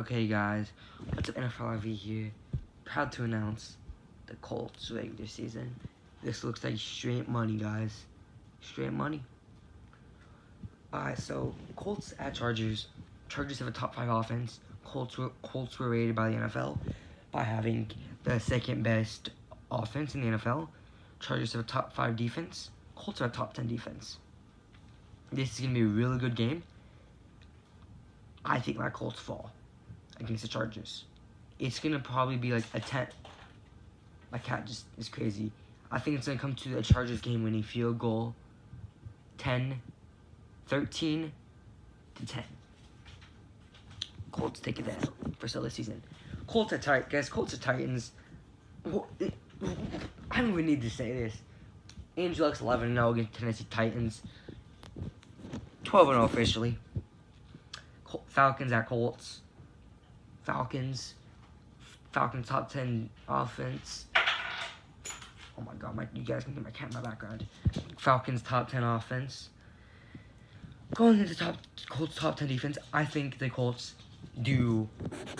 Okay, guys, what's up, NFL RV here? Proud to announce the Colts regular season. This looks like straight money, guys. Straight money. Alright, so Colts at Chargers. Chargers have a top five offense. Colts were, Colts were rated by the NFL by having the second best offense in the NFL. Chargers have a top five defense. Colts are a top ten defense. This is gonna be a really good game. I think my Colts fall against the Chargers. It's gonna probably be like a ten. My cat just is crazy. I think it's gonna come to the Chargers game winning field goal 10, 13 to 10. Colts take it down for still this season. Colts are tight, guys. Colts are Titans. I don't even need to say this. Angel X 11 0 against Tennessee Titans. 12 0 officially. Falcons at Colts. Falcons. Falcons top 10 offense. Oh my god, my, you guys can get my my background. Falcons top 10 offense. Going into top Colts top 10 defense, I think the Colts do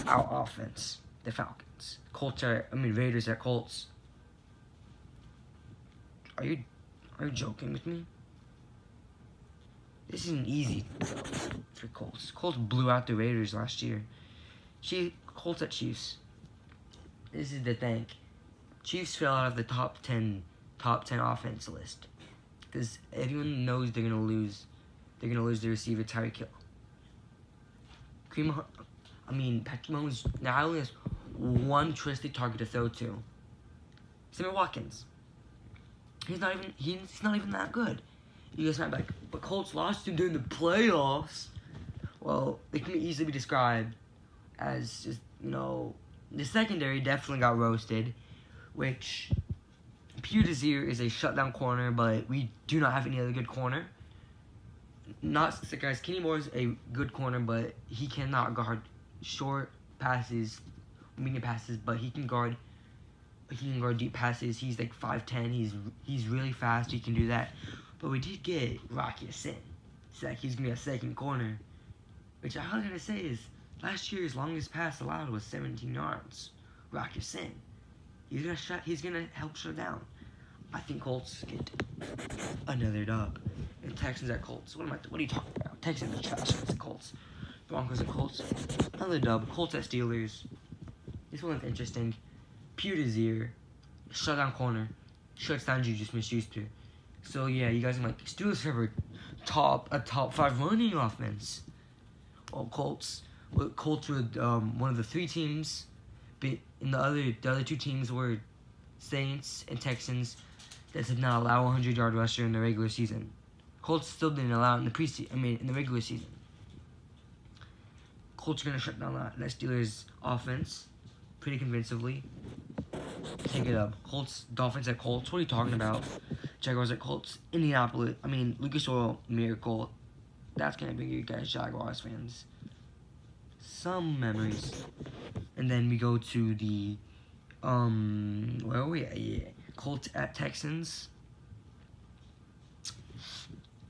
out offense the Falcons. Colts are, I mean, Raiders are Colts. Are you, are you joking with me? This isn't easy for Colts. Colts blew out the Raiders last year. Chief, Colts at Chiefs. This is the thing. Chiefs fell out of the top 10 top 10 offense list. Because everyone knows they're going to lose. They're going to lose their receiver, Tyreek Hill. Cream, I mean, Patrick Mahomes now only has one trusted target to throw to. Sammy Watkins. He's not even he's not even that good. You guys might be like, but Colts lost him during the playoffs. Well, it can easily be described as just, you know, the secondary definitely got roasted, which Pew is a shutdown corner, but we do not have any other good corner. Not guys, Kenny Moore is a good corner, but he cannot guard short passes, medium passes, but he can guard he can guard deep passes. He's like 5'10". He's he's really fast. He can do that. But we did get Rock Ya-Sin. So like he's gonna be a second corner. Which all I gotta say is last year's longest pass allowed was 17 yards. Rock Ya-Sin. He's gonna shut he's gonna help shut down. I think Colts get another dub. And Texans at Colts. What am I what are you talking about? Texans are trash the Colts. Broncos and Colts. Another dub. Colts at Steelers. This one's interesting. Pew Desir, shutdown corner, shuts down Juju Smith-Schuster. So yeah, you guys are like Steelers a top a top five running offense. Oh, Colts. Colts were um, one of the three teams. But in the other the other two teams were Saints and Texans that did not allow a 100 yard rusher in the regular season. Colts still didn't allow it in the preseason. I mean, in the regular season. Colts are gonna shut down that, that Steelers offense pretty convincingly. Take it up. Colts, Dolphins at Colts. What are you talking about? Jaguars at Colts. Indianapolis. I mean, Lucas Oil, miracle. That's going to bring you guys Jaguars fans some memories. And then we go to the, um, where are we at? Yeah. Colts at Texans.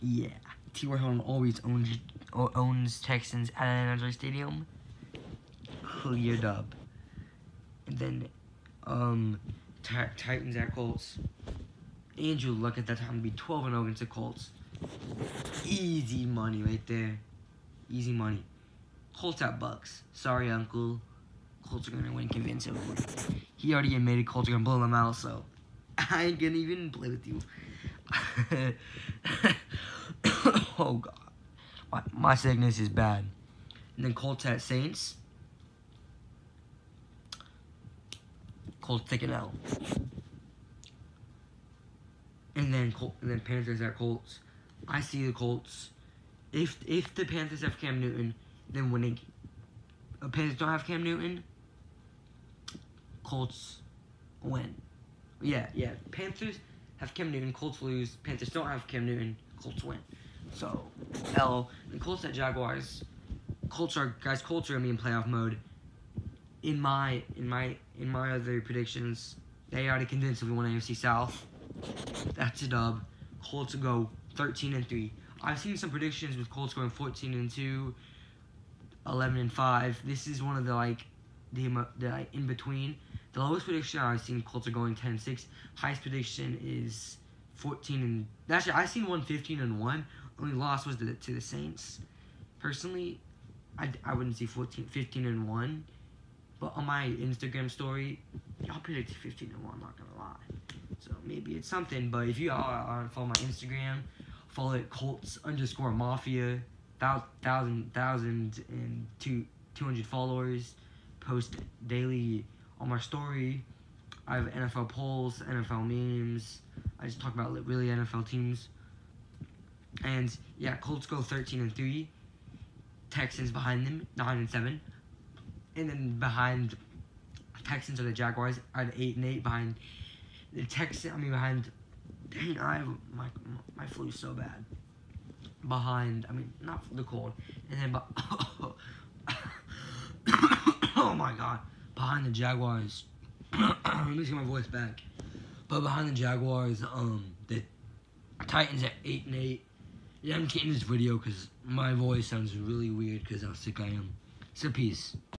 Yeah. T.Y. Hilton always owns, owns Texans at another stadium. Clear dub. And then um, Titans at Colts. Andrew Luck at that time would be 12 and 0 against the Colts. Easy money right there. Easy money. Colts at Bucks. Sorry, Uncle. Colts are gonna win convincingly. He already admitted Colts are gonna blow them out, so I ain't gonna even play with you. oh God, my, my sickness is bad. And then Colts at Saints. Colts taking out. And then Col and then Panthers at Colts. I see the Colts. If if the Panthers have Cam Newton, then when the Panthers don't have Cam Newton, Colts win. Yeah, yeah. Panthers have Cam Newton, Colts lose. Panthers don't have Cam Newton, Colts win. So, L, the Colts at Jaguars. Colts are guys. Colts are gonna be in playoff mode. In my in my in my other predictions, they already convinced we won AFC South. That's a dub. Colts to go 13 and three. I've seen some predictions with Colts going 14 and two, 11 and 5. This is one of the like the, the like, in between. The lowest prediction I've seen Colts are going 10 6. Highest prediction is 14 and actually I've seen one 15 and 1. Only loss was the, to the Saints. Personally, I, I wouldn't see 14 15 and 1. But on my Instagram story, y'all predicted 15 and 1, I'm not gonna lie. So maybe it's something, but if you all follow my Instagram, follow it Colts underscore Mafia thousand thousand thousand and two two hundred followers. Post daily on my story. I have NFL polls, NFL memes. I just talk about really NFL teams. And yeah, Colts go 13 and 3. Texans behind them, 9 and 7. And then behind Texans are the Jaguars at 8 and 8 behind the Texans, I mean behind dang, I my my flu's so bad. Behind, I mean, not the cold. And then Oh my god. Behind the Jaguars. Let me get my voice back. But behind the Jaguars, um, the Titans at eight and eight. Yeah, I'm getting this video because my voice sounds really weird because how sick I am. So peace.